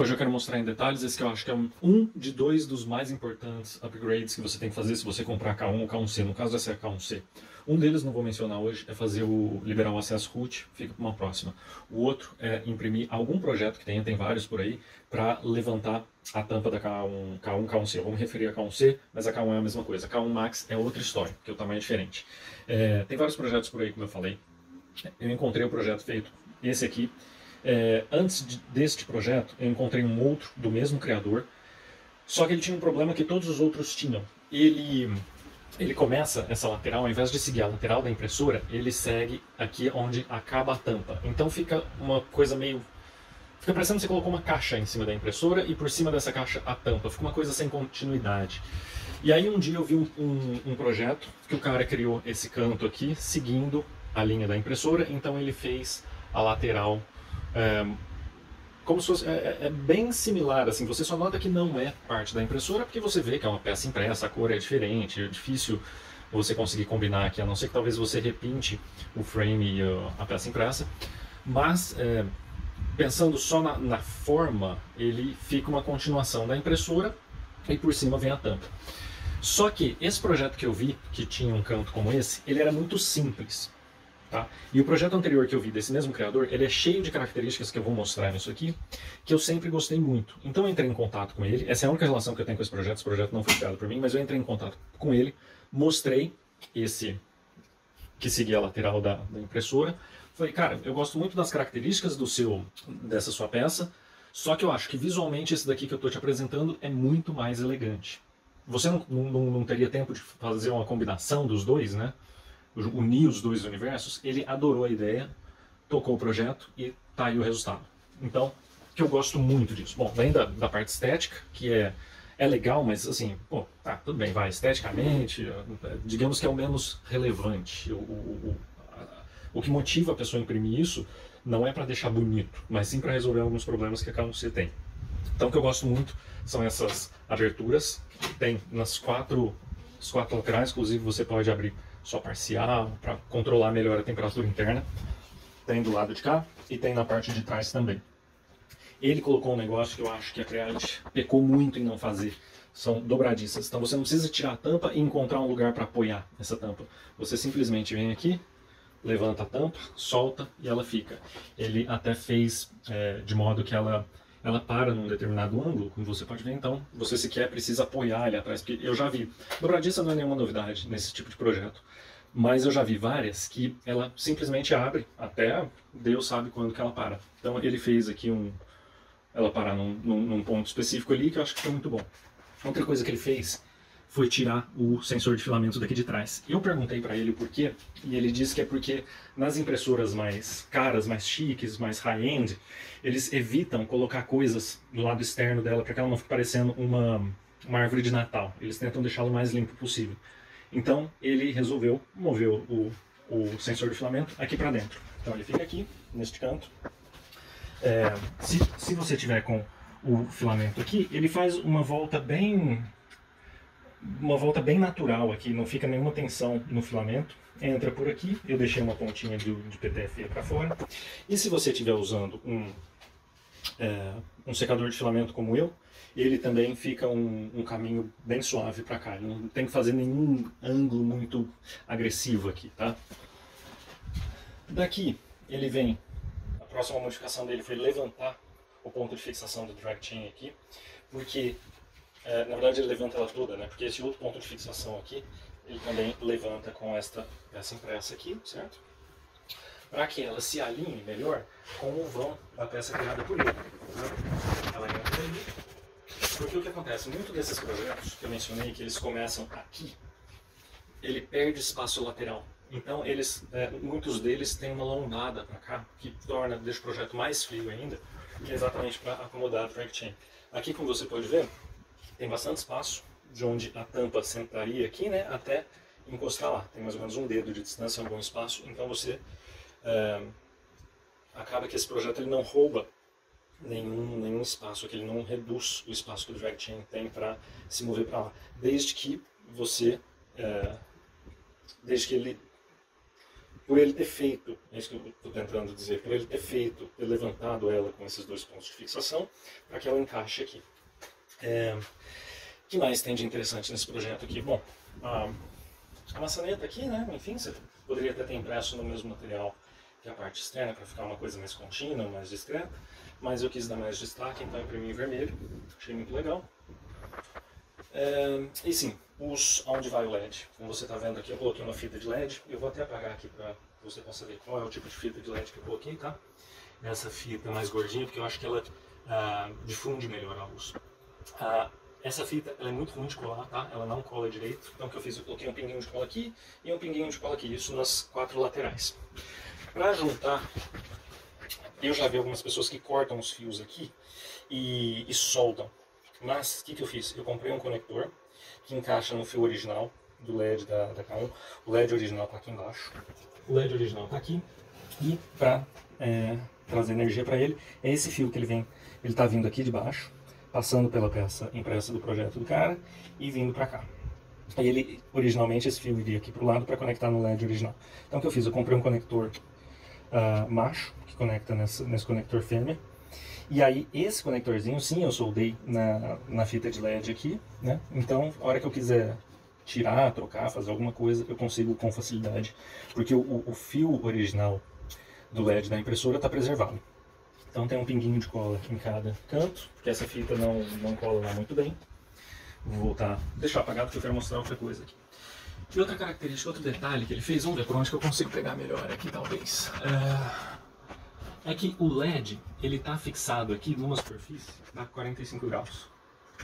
Hoje eu quero mostrar em detalhes esse que eu acho que é um de dois dos mais importantes upgrades que você tem que fazer se você comprar K1 ou K1C. No caso, essa é a K1C. Um deles, não vou mencionar hoje, é fazer o liberar o acesso root, fica para uma próxima. O outro é imprimir algum projeto que tenha, tem vários por aí, para levantar a tampa da K1, K1, K1C. Eu vou me referir a K1C, mas a K1 é a mesma coisa. A K1 Max é outra história, porque o tamanho é diferente. É, tem vários projetos por aí, como eu falei. Eu encontrei o projeto feito, esse aqui, é, antes de, deste projeto, eu encontrei um outro do mesmo criador, só que ele tinha um problema que todos os outros tinham. Ele, ele começa essa lateral, ao invés de seguir a lateral da impressora, ele segue aqui onde acaba a tampa. Então fica uma coisa meio. Fica parecendo que você colocou uma caixa em cima da impressora e por cima dessa caixa a tampa. Fica uma coisa sem continuidade. E aí um dia eu vi um, um, um projeto que o cara criou esse canto aqui, seguindo a linha da impressora, então ele fez a lateral é, como se fosse, é, é, é, bem similar, assim, você só nota que não é parte da impressora porque você vê que é uma peça impressa, a cor é diferente, é difícil você conseguir combinar aqui, a não ser que talvez você repinte o frame e a peça impressa, mas é, pensando só na, na, forma, ele fica uma continuação da impressora e por cima vem a tampa. Só que esse projeto que eu vi, que tinha um canto como esse, ele era muito simples. Tá? E o projeto anterior que eu vi desse mesmo criador, ele é cheio de características que eu vou mostrar nisso aqui, que eu sempre gostei muito. Então eu entrei em contato com ele, essa é a única relação que eu tenho com esse projeto, esse projeto não foi criado por mim, mas eu entrei em contato com ele, mostrei esse que seguia a lateral da, da impressora, falei, cara, eu gosto muito das características do seu, dessa sua peça, só que eu acho que visualmente esse daqui que eu estou te apresentando é muito mais elegante. Você não, não, não teria tempo de fazer uma combinação dos dois, né? Unir os dois universos, ele adorou a ideia, tocou o projeto e tá aí o resultado. Então, que eu gosto muito disso. Bom, além da, da parte estética, que é, é legal, mas assim, pô, tá, tudo bem, vai, esteticamente, digamos que é o menos relevante. O, o, o, o que motiva a pessoa a imprimir isso não é para deixar bonito, mas sim para resolver alguns problemas que a você tem. Então, o que eu gosto muito são essas aberturas, tem nas quatro, as quatro laterais, inclusive você pode abrir só parcial, para controlar melhor a temperatura interna. Tem do lado de cá e tem na parte de trás também. Ele colocou um negócio que eu acho que a Creality pecou muito em não fazer. São dobradiças. Então você não precisa tirar a tampa e encontrar um lugar para apoiar essa tampa. Você simplesmente vem aqui, levanta a tampa, solta e ela fica. Ele até fez é, de modo que ela ela para num determinado ângulo, como você pode ver, então você sequer precisa apoiar ali atrás, porque eu já vi. Dobradiça não é nenhuma novidade nesse tipo de projeto, mas eu já vi várias que ela simplesmente abre até Deus sabe quando que ela para. Então ele fez aqui um, ela parar num, num, num ponto específico ali que eu acho que foi muito bom. Outra coisa que ele fez foi tirar o sensor de filamento daqui de trás. Eu perguntei para ele por quê, e ele disse que é porque nas impressoras mais caras, mais chiques, mais high-end, eles evitam colocar coisas do lado externo dela para que ela não fique parecendo uma, uma árvore de Natal. Eles tentam deixá-lo mais limpo possível. Então ele resolveu mover o, o sensor de filamento aqui para dentro. Então ele fica aqui, neste canto. É, se, se você tiver com o filamento aqui, ele faz uma volta bem uma volta bem natural aqui, não fica nenhuma tensão no filamento. Entra por aqui, eu deixei uma pontinha de, de PTFE para fora. E se você estiver usando um, é, um secador de filamento como eu, ele também fica um, um caminho bem suave para cá. Ele não tem que fazer nenhum ângulo muito agressivo aqui, tá? Daqui ele vem, a próxima modificação dele foi levantar o ponto de fixação do drag chain aqui, porque é, na verdade ele levanta ela toda, né? Porque esse outro ponto de fixação aqui, ele também levanta com esta peça impressa aqui, certo? Para que ela se alinhe melhor com o vão da peça criada por ele. Tá? Ela entra ali. Porque o que acontece? Muitos desses projetos que eu mencionei, que eles começam aqui, ele perde espaço lateral. Então, eles, é, muitos deles têm uma lombada para cá, que torna, deixa o projeto mais frio ainda, que é exatamente para acomodar a drag chain. Aqui, como você pode ver, tem bastante espaço de onde a tampa sentaria aqui, né, até encostar lá. Tem mais ou menos um dedo de distância, um bom espaço. Então você é, acaba que esse projeto ele não rouba nenhum, nenhum espaço, que ele não reduz o espaço que o drag chain tem para se mover para lá, desde que você, é, desde que ele por ele ter feito, é isso que eu estou tentando dizer, por ele ter feito, ter levantado ela com esses dois pontos de fixação, para que ela encaixe aqui. É, que mais tem de interessante nesse projeto aqui? Bom, a, a maçaneta aqui, né? Enfim, você poderia até ter impresso no mesmo material que a parte externa, para ficar uma coisa mais contínua, mais discreta, mas eu quis dar mais destaque, então imprimi em vermelho, achei muito legal. É, e sim, os onde vai o LED. Como você está vendo aqui, eu coloquei uma fita de LED. Eu vou até apagar aqui para você possa ver qual é o tipo de fita de LED que eu coloquei, tá? Essa fita mais gordinha, porque eu acho que ela ah, difunde melhor a luz. Ah, essa fita é muito ruim de colar, tá? Ela não cola direito. Então o que eu fiz? Eu coloquei um pinguinho de cola aqui e um pinguinho de cola aqui. Isso nas quatro laterais. Para juntar, eu já vi algumas pessoas que cortam os fios aqui e, e soldam. Mas, o que, que eu fiz? Eu comprei um conector que encaixa no fio original do LED da, da K1. O LED original está aqui embaixo. O LED original está aqui. E para é, trazer energia para ele, é esse fio que ele vem. Ele está vindo aqui de baixo, passando pela peça impressa do projeto do cara e vindo para cá. E ele, originalmente, esse fio iria aqui para o lado para conectar no LED original. Então, o que eu fiz? Eu comprei um conector uh, macho, que conecta nesse, conector fêmea. E aí, esse conectorzinho, sim, eu soldei na, na fita de LED aqui, né? Então, a hora que eu quiser tirar, trocar, fazer alguma coisa, eu consigo com facilidade. Porque o, o fio original do LED da impressora está preservado. Então tem um pinguinho de cola em cada canto, porque essa fita não, não cola lá muito bem. Vou voltar, deixar apagado porque eu quero mostrar outra coisa aqui. E outra característica, outro detalhe que ele fez, vamos ver por onde que eu consigo pegar melhor aqui talvez. É, é que o LED, ele está fixado aqui numa superfície a 45 graus,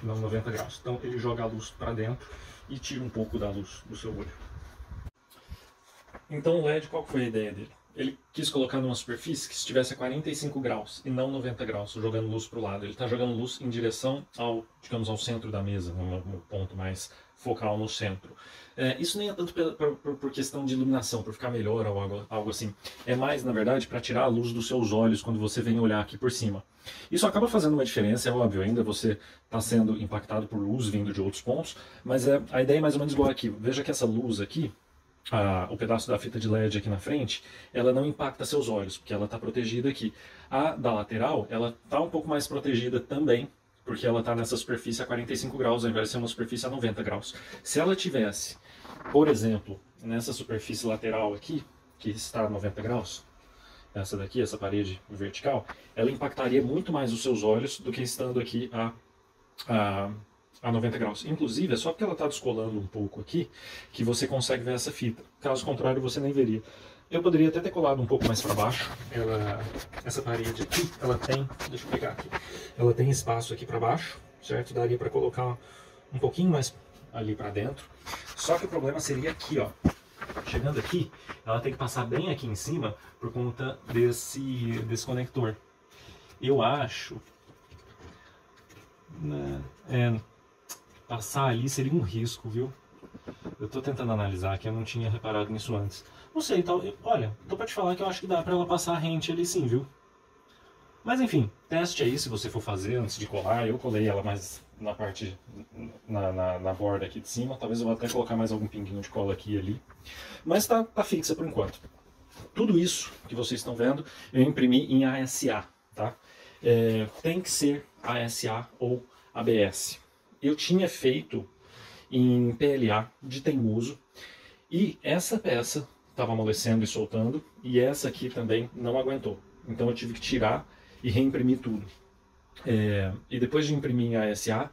não 90 graus. Então ele joga a luz para dentro e tira um pouco da luz do seu olho. Então o LED, qual foi a ideia dele? Ele quis colocar numa superfície que estivesse a 45 graus e não 90 graus, jogando luz para o lado. Ele está jogando luz em direção ao, digamos, ao centro da mesa, no ponto mais focal no centro. É, isso nem é tanto por, por, questão de iluminação, por ficar melhor ou algo, algo assim. É mais, na verdade, para tirar a luz dos seus olhos quando você vem olhar aqui por cima. Isso acaba fazendo uma diferença, é óbvio, ainda você está sendo impactado por luz vindo de outros pontos, mas é, a ideia é mais ou menos igual aqui. Veja que essa luz aqui, a, o pedaço da fita de LED aqui na frente, ela não impacta seus olhos, porque ela está protegida aqui. A da lateral, ela está um pouco mais protegida também, porque ela está nessa superfície a 45 graus, ao invés de ser uma superfície a 90 graus. Se ela tivesse por exemplo, nessa superfície lateral aqui, que está a 90 graus, essa daqui, essa parede vertical, ela impactaria muito mais os seus olhos do que estando aqui a, a, a 90 graus. Inclusive, é só porque ela está descolando um pouco aqui que você consegue ver essa fita. Caso contrário, você nem veria. Eu poderia até ter colado um pouco mais para baixo. Ela, essa parede aqui, ela tem, deixa eu pegar aqui, ela tem espaço aqui para baixo, certo? Daria para colocar um pouquinho mais ali para dentro. Só que o problema seria aqui, ó. Chegando aqui, ela tem que passar bem aqui em cima por conta desse, desse conector. Eu acho... Né, é, passar ali seria um risco, viu? Eu tô tentando analisar que eu não tinha reparado nisso antes. Não sei, tal, olha, tô pra te falar que eu acho que dá pra ela passar rente ali sim, viu? Mas enfim, teste aí se você for fazer antes de colar. Eu colei ela mais na parte, na, na, na, borda aqui de cima. Talvez eu vá até colocar mais algum pinguinho de cola aqui e ali. Mas tá, tá fixa por enquanto. Tudo isso que vocês estão vendo, eu imprimi em ASA, tá? É, tem que ser ASA ou ABS. Eu tinha feito em PLA de teimoso e essa peça estava amolecendo e soltando e essa aqui também não aguentou. Então eu tive que tirar e reimprimir tudo. É, e depois de imprimir em ASA,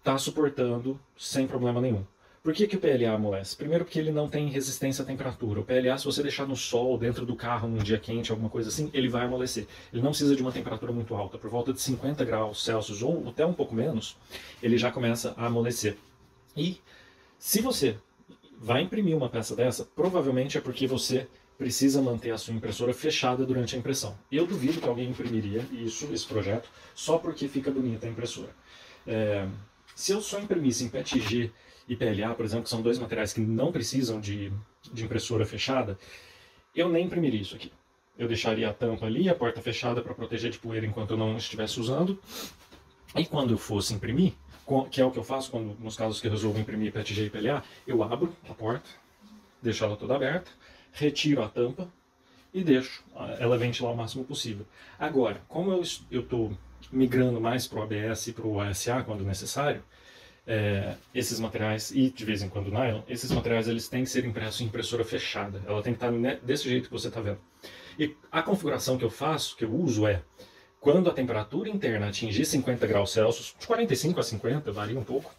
está suportando sem problema nenhum. Por que, que o PLA amolece? Primeiro porque ele não tem resistência à temperatura. O PLA, se você deixar no sol, dentro do carro, num dia quente, alguma coisa assim, ele vai amolecer. Ele não precisa de uma temperatura muito alta. Por volta de 50 graus Celsius ou até um pouco menos, ele já começa a amolecer. E se você vai imprimir uma peça dessa, provavelmente é porque você precisa manter a sua impressora fechada durante a impressão. Eu duvido que alguém imprimiria isso, esse projeto, só porque fica bonita a impressora. É, se eu só imprimisse em PETG e PLA, por exemplo, que são dois materiais que não precisam de, de impressora fechada, eu nem imprimiria isso aqui. Eu deixaria a tampa ali, a porta fechada para proteger de poeira enquanto eu não estivesse usando. E quando eu fosse imprimir, que é o que eu faço quando, nos casos que eu resolvo imprimir PETG e PLA, eu abro a porta, deixo ela toda aberta, retiro a tampa e deixo ela ventilar o máximo possível. Agora, como eu estou migrando mais para o ABS e para o ASA quando necessário, é, esses materiais, e de vez em quando nylon, esses materiais eles têm que ser impressos em impressora fechada. Ela tem que estar desse jeito que você está vendo. E a configuração que eu faço, que eu uso é, quando a temperatura interna atingir 50 graus Celsius, de 45 a 50, varia um pouco,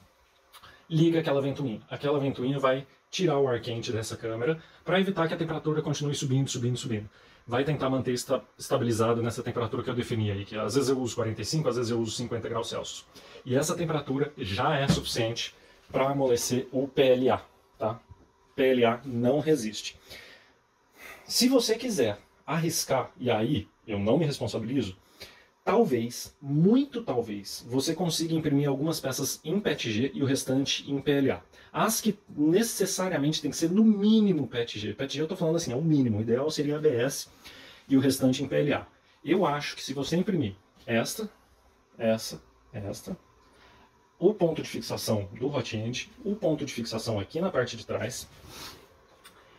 liga aquela ventoinha. Aquela ventoinha vai tirar o ar quente dessa câmera para evitar que a temperatura continue subindo, subindo, subindo. Vai tentar manter esta, estabilizado nessa temperatura que eu defini aí, que às vezes eu uso 45, às vezes eu uso 50 graus Celsius. E essa temperatura já é suficiente para amolecer o PLA, tá? PLA não resiste. Se você quiser arriscar, e aí eu não me responsabilizo, talvez, muito talvez, você consiga imprimir algumas peças em PETG e o restante em PLA. As que necessariamente tem que ser no mínimo PETG. PETG eu estou falando assim, é o mínimo. O ideal seria ABS e o restante em PLA. Eu acho que se você imprimir esta, essa, esta, o ponto de fixação do hot end, o ponto de fixação aqui na parte de trás,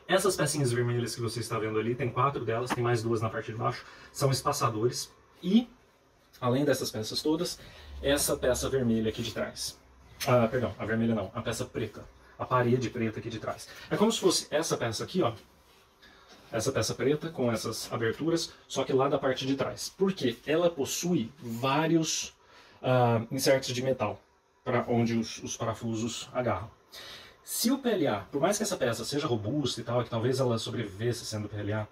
essas pecinhas vermelhas que você está vendo ali, tem quatro delas, tem mais duas na parte de baixo, são espaçadores. E, além dessas peças todas, essa peça vermelha aqui de trás. Ah, perdão, a vermelha não, a peça preta. A parede preta aqui de trás. É como se fosse essa peça aqui, ó. Essa peça preta com essas aberturas, só que lá da parte de trás. Porque ela possui vários uh, insertos de metal para onde os, os, parafusos agarram. Se o PLA, por mais que essa peça seja robusta e tal, que talvez ela sobrevivesse sendo PLA, uh,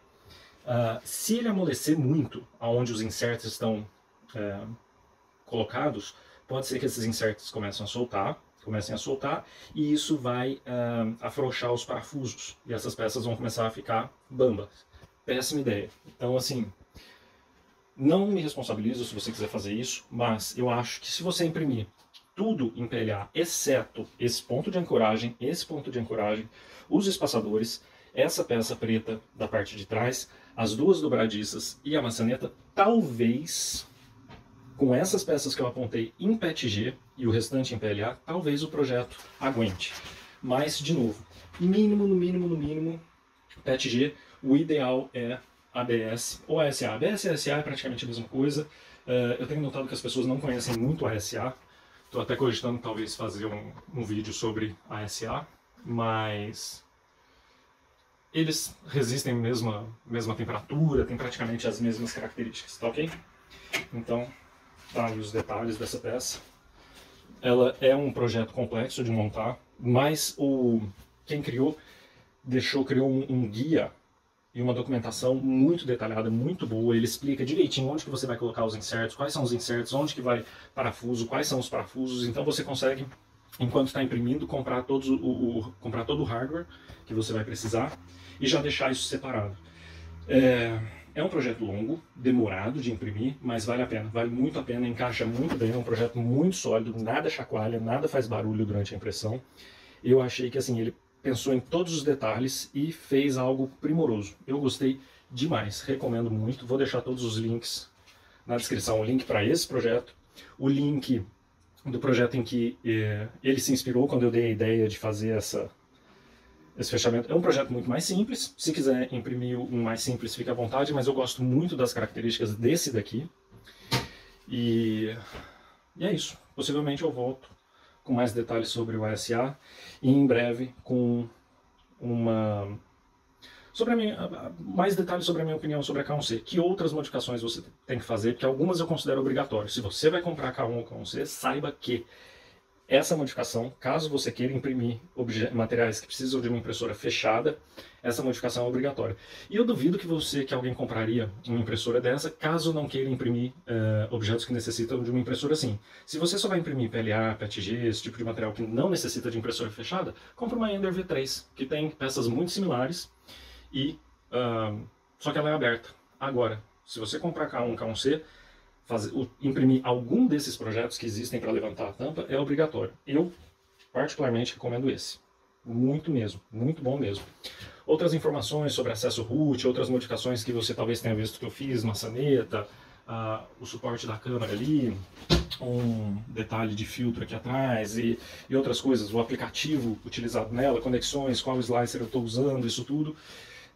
ah, se ele amolecer muito aonde os insertos estão uh, colocados, pode ser que esses insertos comecem a soltar, comecem a soltar, e isso vai uh, afrouxar os parafusos, e essas peças vão começar a ficar bambas. Péssima ideia. Então, assim, não me responsabilizo se você quiser fazer isso, mas eu acho que se você imprimir tudo em PLA, exceto esse ponto de ancoragem, esse ponto de ancoragem, os espaçadores, essa peça preta da parte de trás, as duas dobradiças e a maçaneta, talvez com essas peças que eu apontei em PETG e o restante em PLA, talvez o projeto aguente. Mas, de novo, mínimo, no mínimo, no mínimo, PETG, o ideal é ABS ou ASA. ABS e ASA é praticamente a mesma coisa. Uh, eu tenho notado que as pessoas não conhecem muito a ASA. Estou até cogitando talvez fazer um, um vídeo sobre a ASA, mas eles resistem à mesma, mesma temperatura, têm praticamente as mesmas características, tá ok? Então, tá os detalhes dessa peça. Ela é um projeto complexo de montar, mas o quem criou deixou criou um, um guia e uma documentação muito detalhada, muito boa. Ele explica direitinho onde que você vai colocar os insertos, quais são os insertos, onde que vai parafuso, quais são os parafusos. Então você consegue, enquanto está imprimindo, comprar, todos o, o, comprar todo o hardware que você vai precisar e já deixar isso separado. É, é um projeto longo, demorado de imprimir, mas vale a pena, vale muito a pena, encaixa muito bem, é um projeto muito sólido, nada chacoalha, nada faz barulho durante a impressão. Eu achei que assim, ele pensou em todos os detalhes e fez algo primoroso. Eu gostei demais, recomendo muito. Vou deixar todos os links na descrição, o link para esse projeto, o link do projeto em que eh, ele se inspirou quando eu dei a ideia de fazer essa esse fechamento é um projeto muito mais simples. Se quiser imprimir um mais simples, fique à vontade, mas eu gosto muito das características desse daqui. E, e é isso. Possivelmente eu volto com mais detalhes sobre o ASA e em breve com uma sobre a minha, mais detalhes sobre a minha opinião sobre a K1C. Que outras modificações você tem que fazer, porque algumas eu considero obrigatórias. Se você vai comprar K1 ou K1C, saiba que essa modificação, caso você queira imprimir materiais que precisam de uma impressora fechada, essa modificação é obrigatória. E eu duvido que você, que alguém compraria uma impressora dessa, caso não queira imprimir uh, objetos que necessitam de uma impressora assim. Se você só vai imprimir PLA, PETG, esse tipo de material que não necessita de impressora fechada, compre uma Ender V3, que tem peças muito similares e uh, só que ela é aberta. Agora, se você comprar K1, K1C, fazer, imprimir algum desses projetos que existem para levantar a tampa é obrigatório. Eu, particularmente, recomendo esse. Muito mesmo, muito bom mesmo. Outras informações sobre acesso root, outras modificações que você talvez tenha visto que eu fiz, maçaneta, uh, o suporte da câmera ali, um detalhe de filtro aqui atrás e, e outras coisas, o aplicativo utilizado nela, conexões, qual slicer eu estou usando, isso tudo.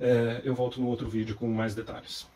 é, eu volto no outro vídeo com mais detalhes.